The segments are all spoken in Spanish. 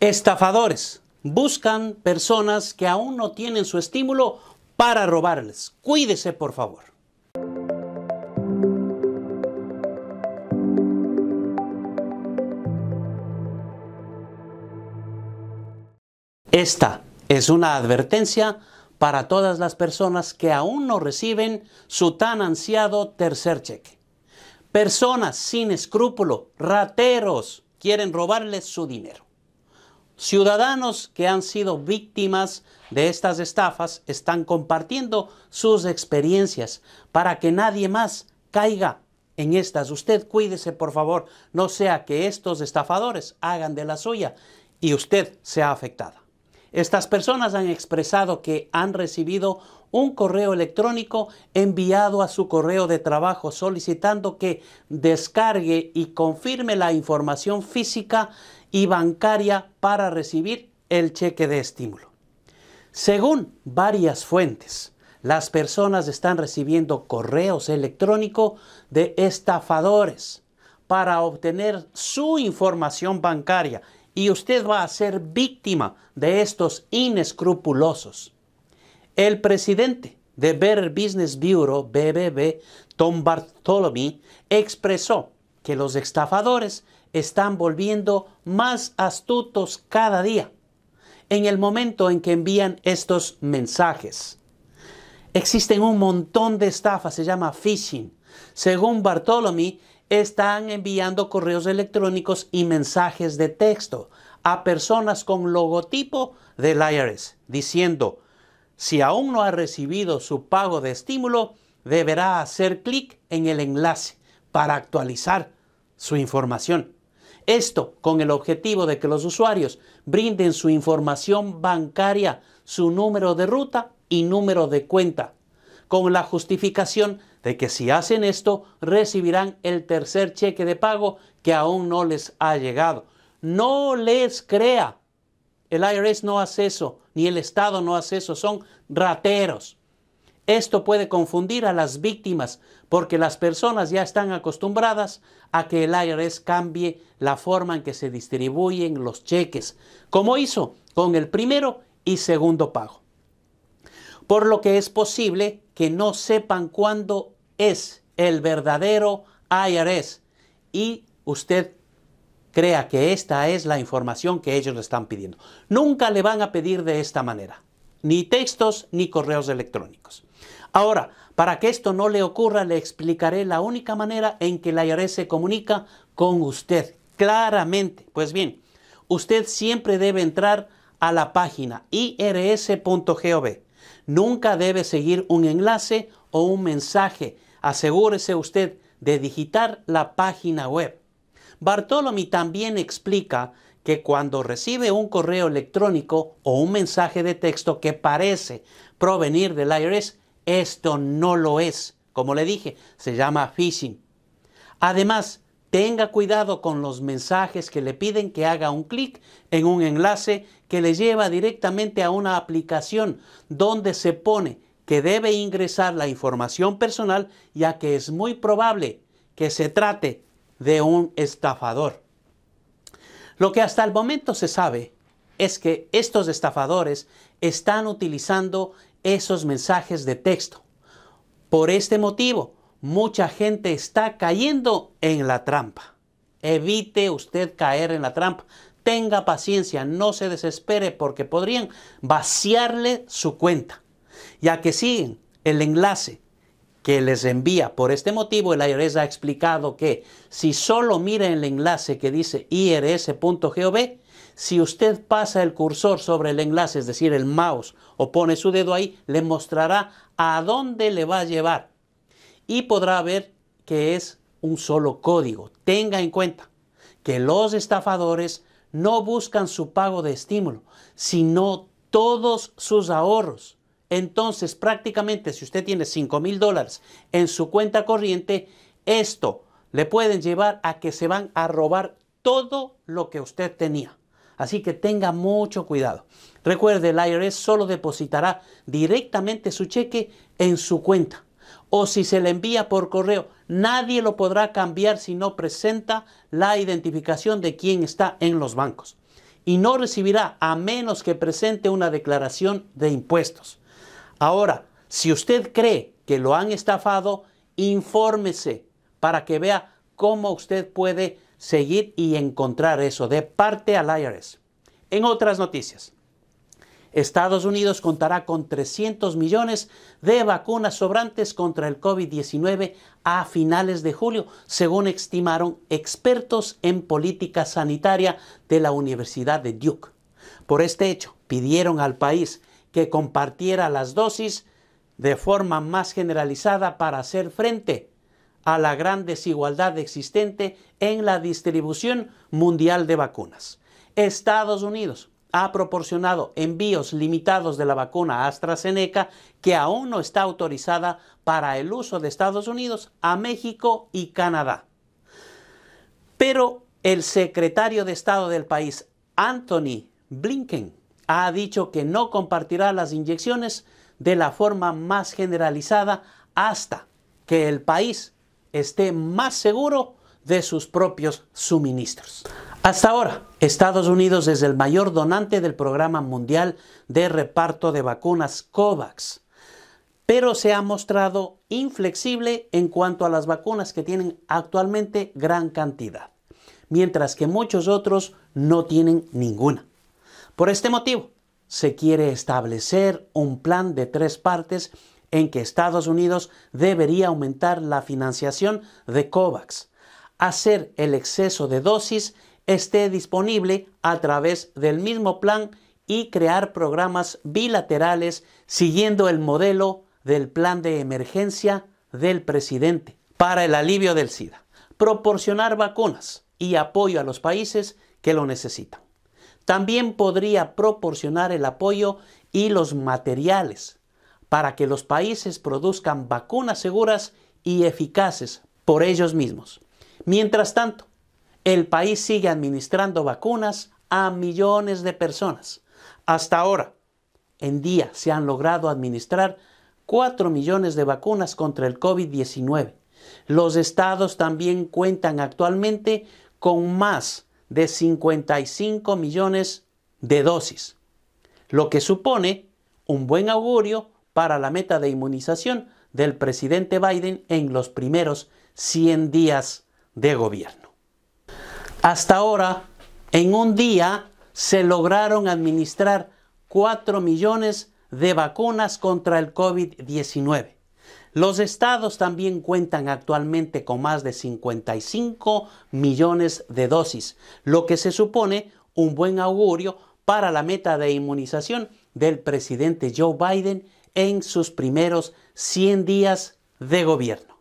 Estafadores buscan personas que aún no tienen su estímulo para robarles. Cuídese, por favor. Esta es una advertencia para todas las personas que aún no reciben su tan ansiado tercer cheque. Personas sin escrúpulo, rateros, quieren robarles su dinero. Ciudadanos que han sido víctimas de estas estafas están compartiendo sus experiencias para que nadie más caiga en estas. Usted cuídese, por favor, no sea que estos estafadores hagan de la suya y usted sea afectada. Estas personas han expresado que han recibido un correo electrónico enviado a su correo de trabajo solicitando que descargue y confirme la información física y bancaria para recibir el cheque de estímulo. Según varias fuentes, las personas están recibiendo correos electrónicos de estafadores para obtener su información bancaria y usted va a ser víctima de estos inescrupulosos. El presidente de Better Business Bureau, BBB, Tom Bartholomew, expresó que los estafadores están volviendo más astutos cada día en el momento en que envían estos mensajes. Existen un montón de estafas, se llama phishing. Según Bartholomew, están enviando correos electrónicos y mensajes de texto a personas con logotipo del IRS, diciendo, si aún no ha recibido su pago de estímulo, deberá hacer clic en el enlace para actualizar su información. Esto con el objetivo de que los usuarios brinden su información bancaria, su número de ruta y número de cuenta, con la justificación de que si hacen esto recibirán el tercer cheque de pago que aún no les ha llegado. No les crea. El IRS no hace eso, ni el Estado no hace eso, son rateros. Esto puede confundir a las víctimas porque las personas ya están acostumbradas a que el IRS cambie la forma en que se distribuyen los cheques, como hizo con el primero y segundo pago. Por lo que es posible que no sepan cuándo es el verdadero IRS y usted crea que esta es la información que ellos le están pidiendo. Nunca le van a pedir de esta manera, ni textos ni correos electrónicos. Ahora, para que esto no le ocurra, le explicaré la única manera en que la IRS se comunica con usted, claramente. Pues bien, usted siempre debe entrar a la página irs.gov. Nunca debe seguir un enlace o un mensaje. Asegúrese usted de digitar la página web. Bartolomé también explica que cuando recibe un correo electrónico o un mensaje de texto que parece provenir del IRS, esto no lo es. Como le dije, se llama phishing. Además, tenga cuidado con los mensajes que le piden que haga un clic en un enlace que le lleva directamente a una aplicación donde se pone que debe ingresar la información personal ya que es muy probable que se trate de un estafador. Lo que hasta el momento se sabe es que estos estafadores están utilizando esos mensajes de texto. Por este motivo, mucha gente está cayendo en la trampa. Evite usted caer en la trampa. Tenga paciencia, no se desespere porque podrían vaciarle su cuenta, ya que siguen el enlace que les envía. Por este motivo, el IRS ha explicado que si solo mira el enlace que dice irs.gov, si usted pasa el cursor sobre el enlace, es decir, el mouse, o pone su dedo ahí, le mostrará a dónde le va a llevar. Y podrá ver que es un solo código. Tenga en cuenta que los estafadores no buscan su pago de estímulo, sino todos sus ahorros. Entonces, prácticamente, si usted tiene 5 mil dólares en su cuenta corriente, esto le pueden llevar a que se van a robar todo lo que usted tenía. Así que tenga mucho cuidado. Recuerde, el IRS solo depositará directamente su cheque en su cuenta. O si se le envía por correo, nadie lo podrá cambiar si no presenta la identificación de quien está en los bancos. y no recibirá a menos que presente una declaración de impuestos. Ahora, si usted cree que lo han estafado, infórmese para que vea cómo usted puede seguir y encontrar eso de parte al IRS. En otras noticias, Estados Unidos contará con 300 millones de vacunas sobrantes contra el COVID-19 a finales de julio, según estimaron expertos en política sanitaria de la Universidad de Duke. Por este hecho, pidieron al país que compartiera las dosis de forma más generalizada para hacer frente a la gran desigualdad existente en la distribución mundial de vacunas. Estados Unidos ha proporcionado envíos limitados de la vacuna AstraZeneca que aún no está autorizada para el uso de Estados Unidos a México y Canadá. Pero el secretario de Estado del país, Anthony Blinken, ha dicho que no compartirá las inyecciones de la forma más generalizada hasta que el país esté más seguro de sus propios suministros. Hasta ahora, Estados Unidos es el mayor donante del programa mundial de reparto de vacunas COVAX, pero se ha mostrado inflexible en cuanto a las vacunas que tienen actualmente gran cantidad, mientras que muchos otros no tienen ninguna. Por este motivo, se quiere establecer un plan de tres partes en que Estados Unidos debería aumentar la financiación de COVAX, hacer el exceso de dosis esté disponible a través del mismo plan y crear programas bilaterales siguiendo el modelo del plan de emergencia del presidente para el alivio del SIDA, proporcionar vacunas y apoyo a los países que lo necesitan. También podría proporcionar el apoyo y los materiales para que los países produzcan vacunas seguras y eficaces por ellos mismos. Mientras tanto, el país sigue administrando vacunas a millones de personas. Hasta ahora, en día se han logrado administrar 4 millones de vacunas contra el COVID-19. Los estados también cuentan actualmente con más de 55 millones de dosis, lo que supone un buen augurio para la meta de inmunización del presidente Biden en los primeros 100 días de gobierno. Hasta ahora, en un día se lograron administrar 4 millones de vacunas contra el COVID-19. Los estados también cuentan actualmente con más de 55 millones de dosis, lo que se supone un buen augurio para la meta de inmunización del presidente Joe Biden en sus primeros 100 días de gobierno.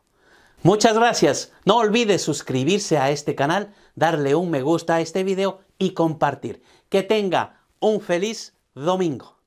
Muchas gracias. No olvides suscribirse a este canal, darle un me gusta a este video y compartir. Que tenga un feliz domingo.